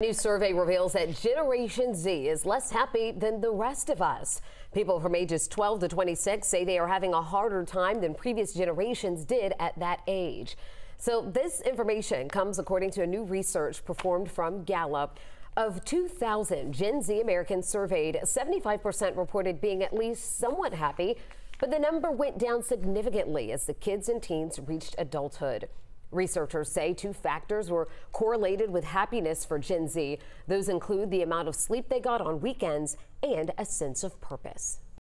New survey reveals that Generation Z is less happy than the rest of us. People from ages 12 to 26 say they are having a harder time than previous generations did at that age. So this information comes according to a new research performed from Gallup. Of 2,000 Gen Z Americans surveyed, 75% reported being at least somewhat happy, but the number went down significantly as the kids and teens reached adulthood. Researchers say two factors were correlated with happiness for Gen Z. Those include the amount of sleep they got on weekends and a sense of purpose.